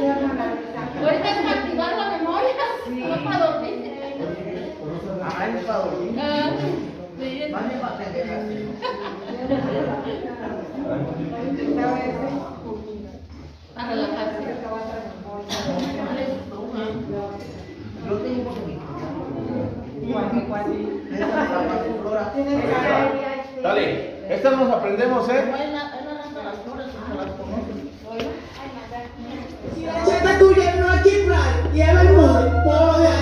Ahorita es para activar la memoria, no para dormir. Ay, no para dormir. Ah, sí, Más me va a tener así. para relajarse. Yo tengo dale. Estas nos aprendemos, ¿eh? Mundo. Puedo de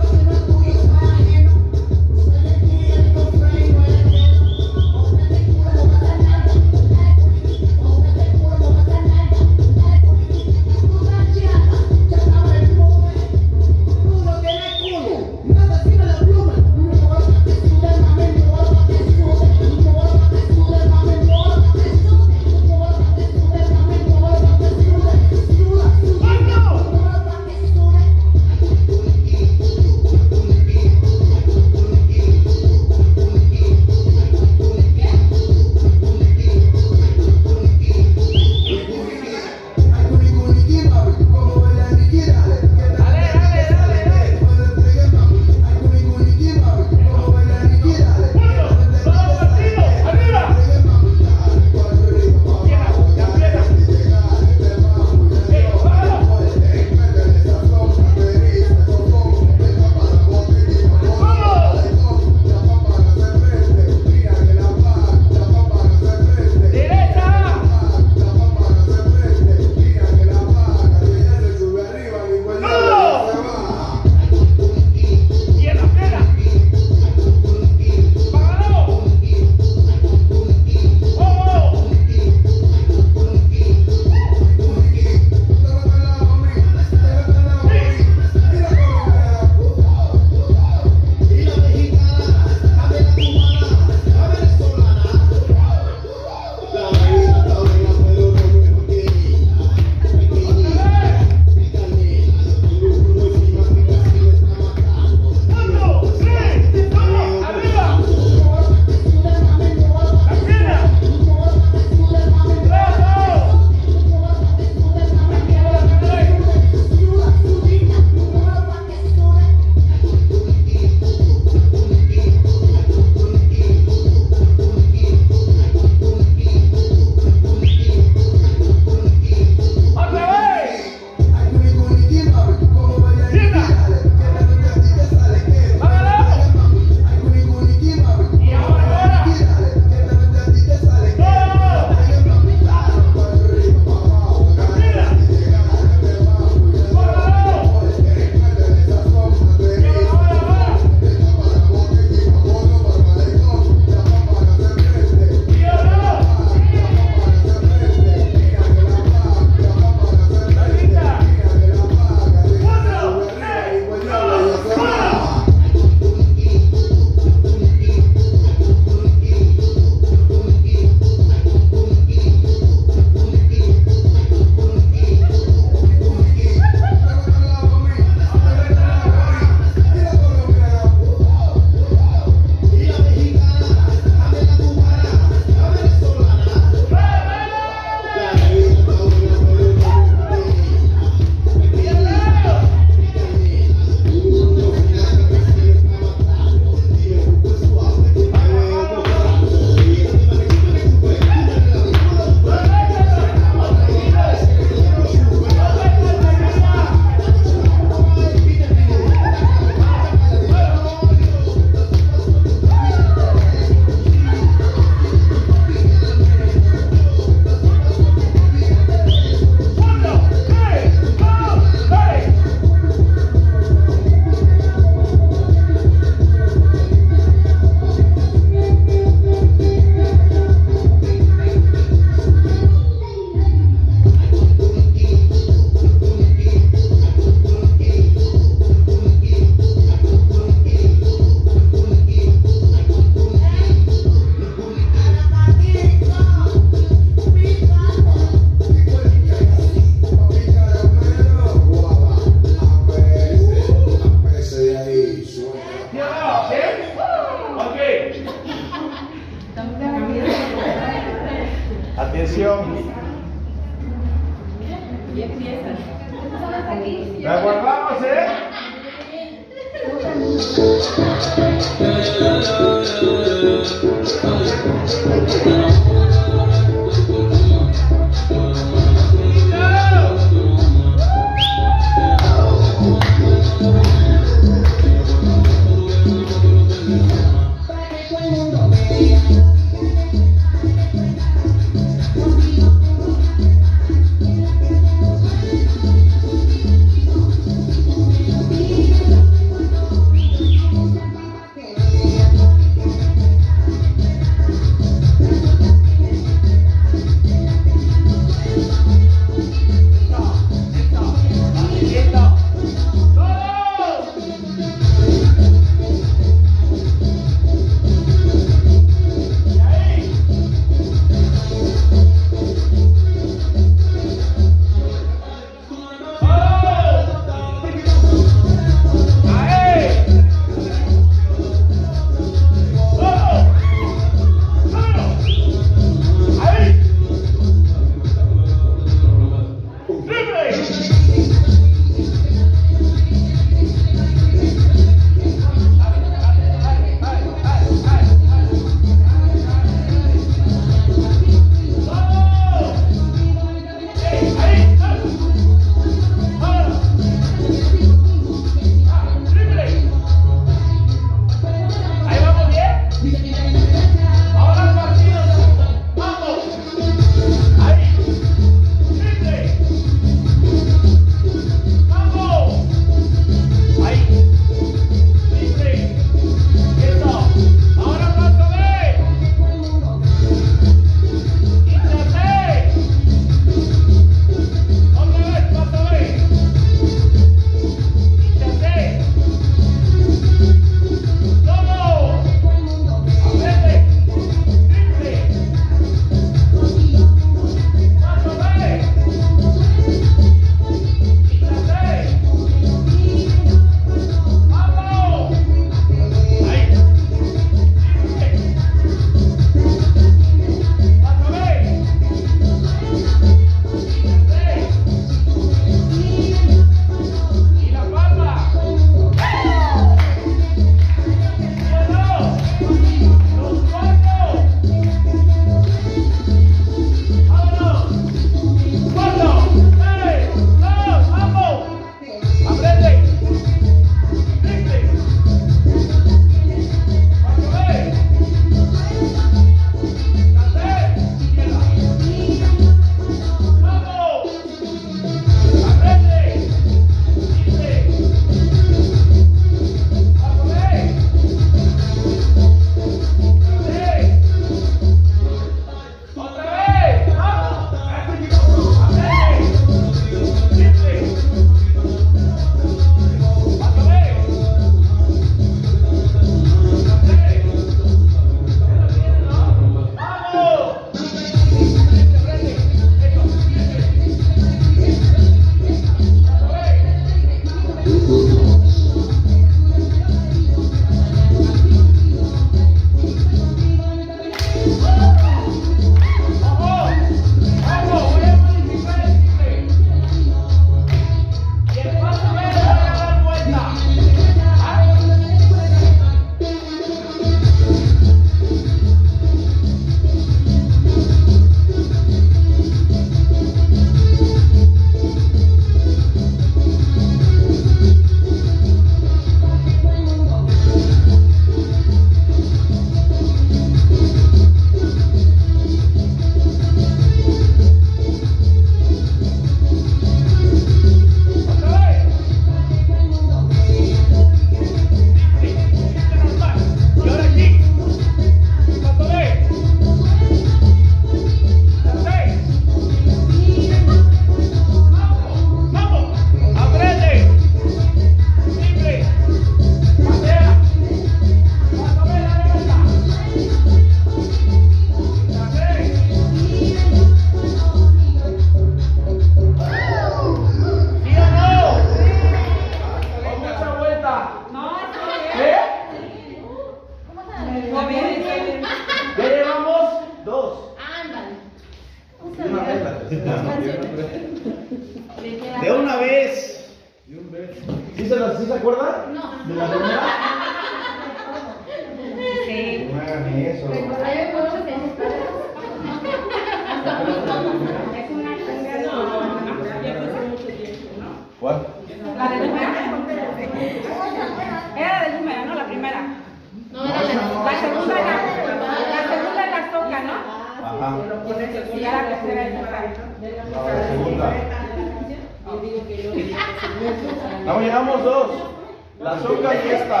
esta.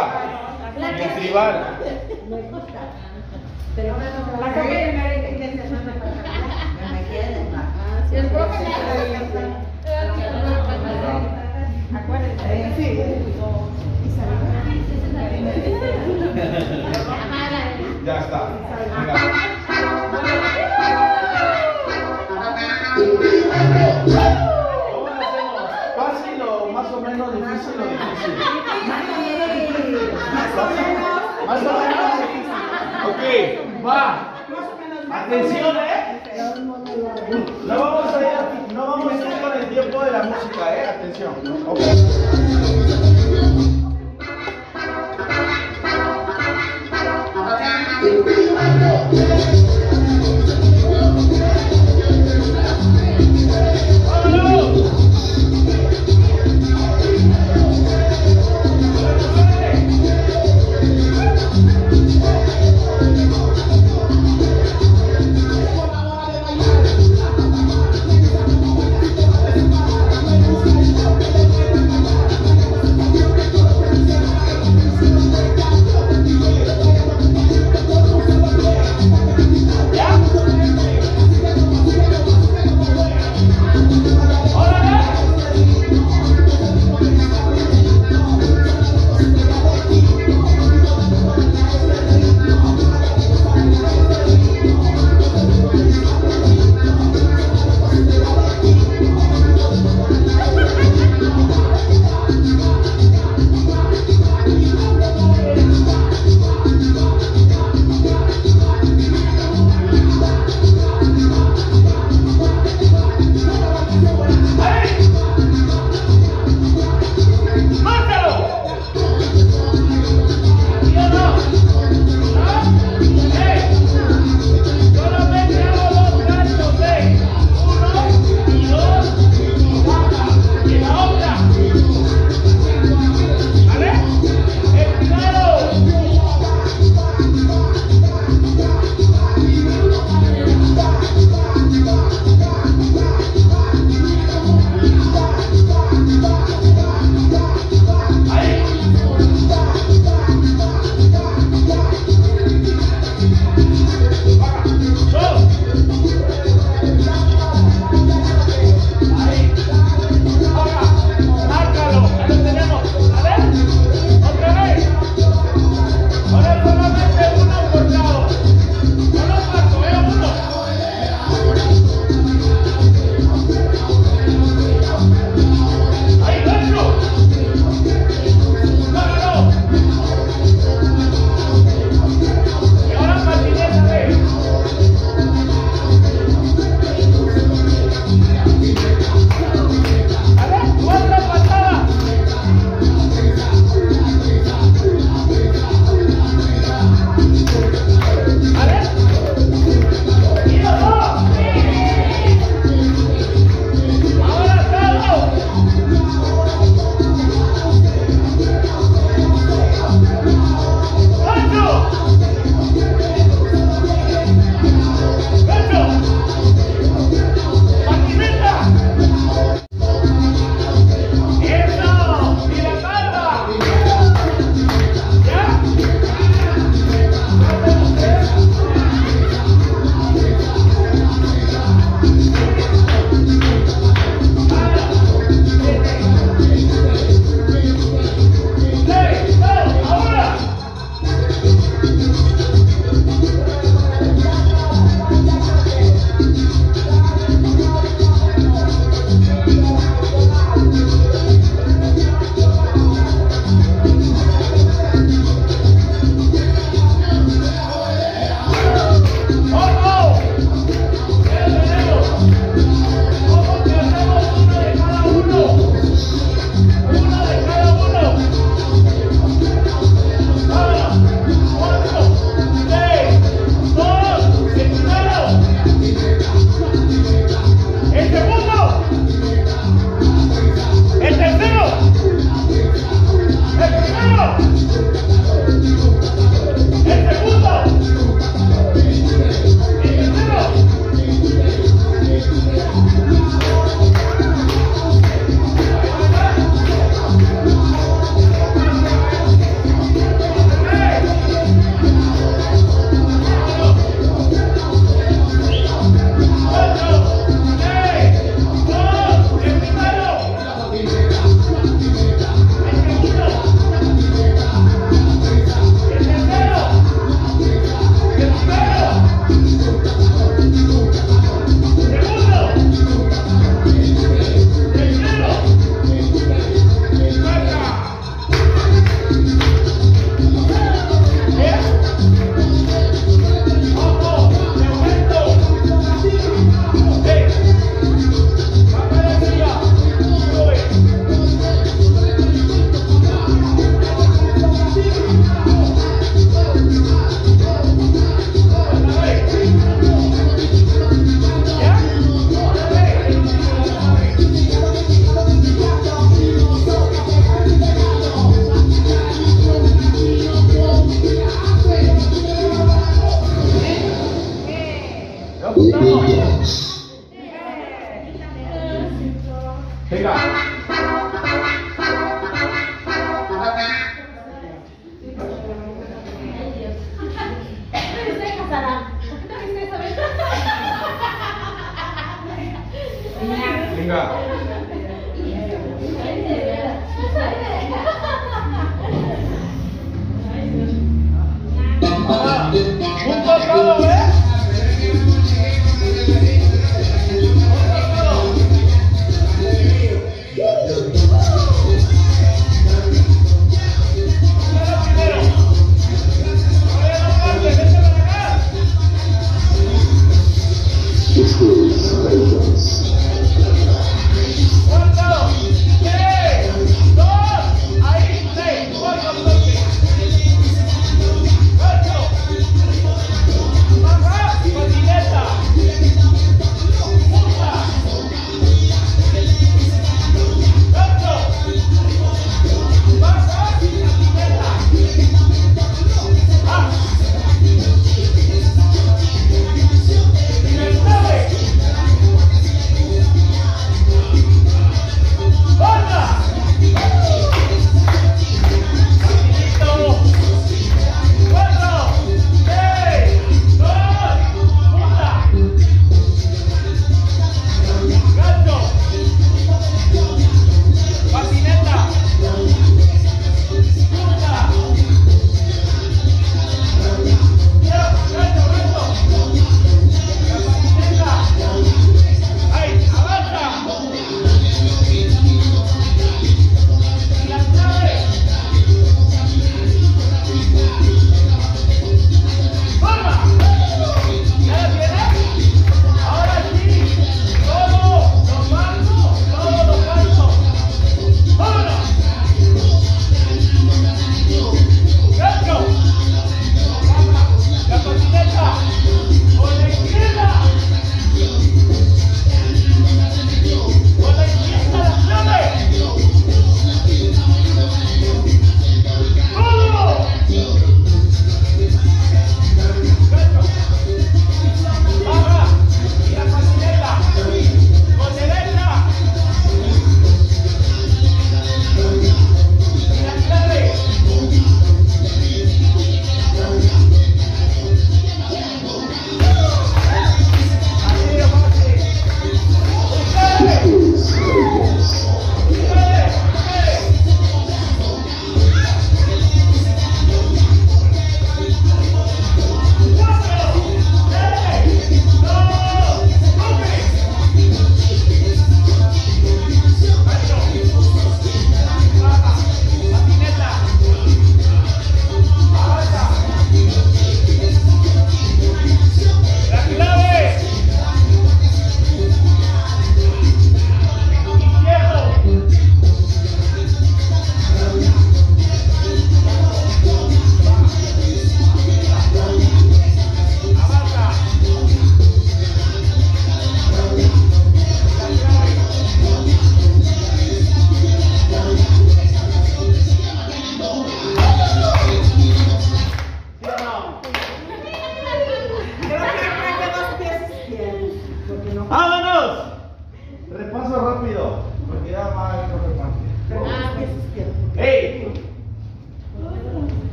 El tribal. La. Me quieren, ma. Si el profe me Acuérdense. Ya está. Venga. Más o menos. Ok, va. Atención, ¿eh? No vamos a ir, no vamos a ir con el tiempo de la música, ¿eh? Atención. Ok.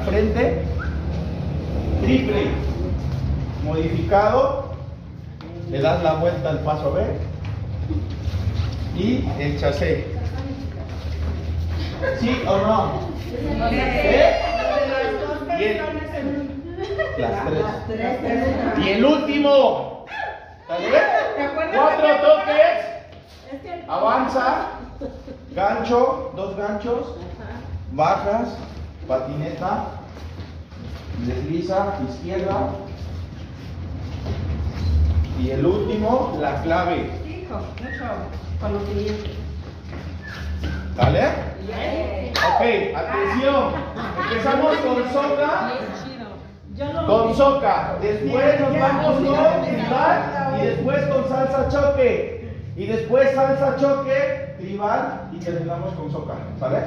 Al frente, triple, modificado, le das la vuelta al paso B y el chasé. ¿Sí o no? ¿Eh? Y el- las tres. Y el último. Cuatro toques, avanza, gancho, dos ganchos, bajas, patineta, desliza, izquierda. Y el último, la clave. Hijo. ¿Sale? Ok, atención. Empezamos con soca. Con soca. Después nos vamos con tribal y después con salsa choque. Y después salsa choque, tribal y terminamos con soca. ¿Sale?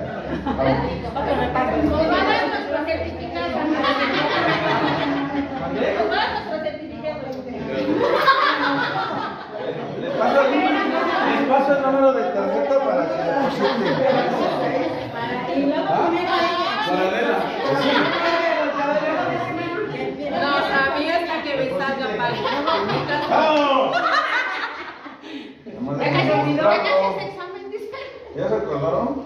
Les paso, el, les paso el número de tarjeta para que. ¿Ah? Paralela. Sí. No sabía hasta que me salga. ¡Vamos! Ya casi ya. ¿Ya se acordaron?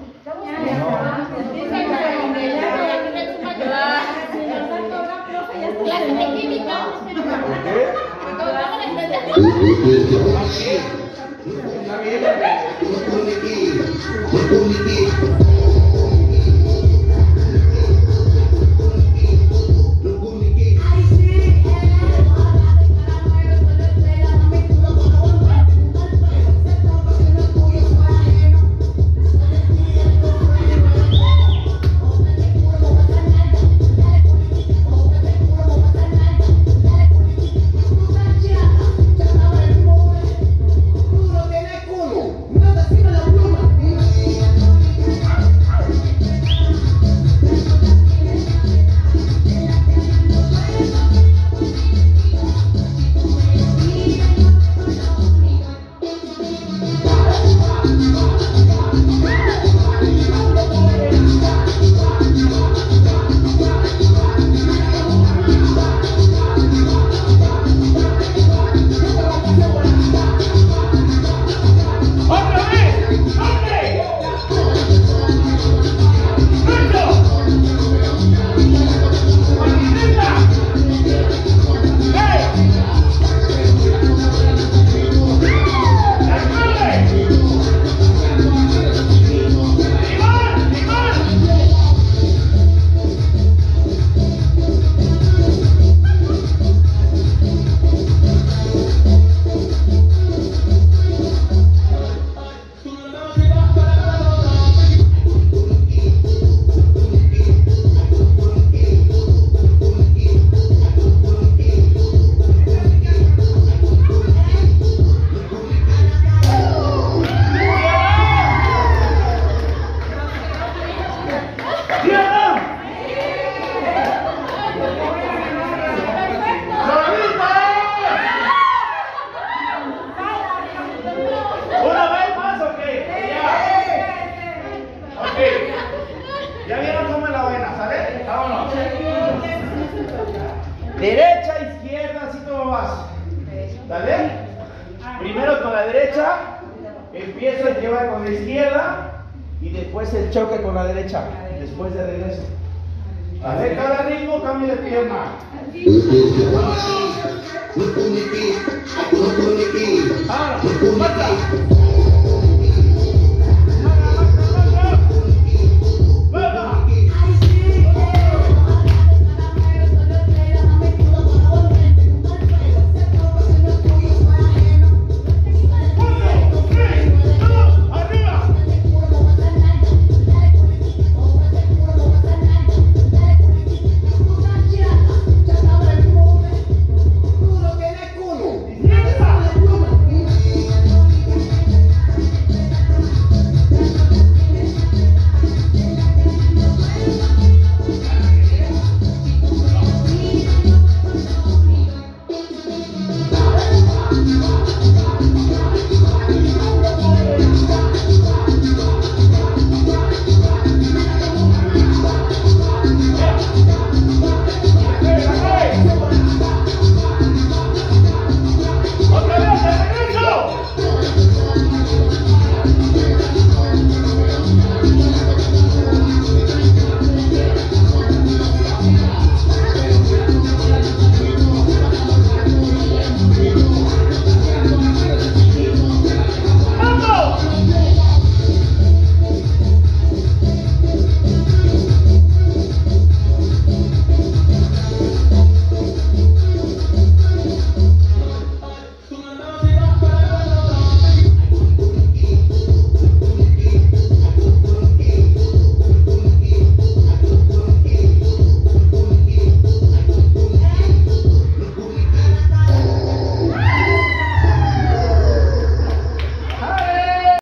¿Por qué?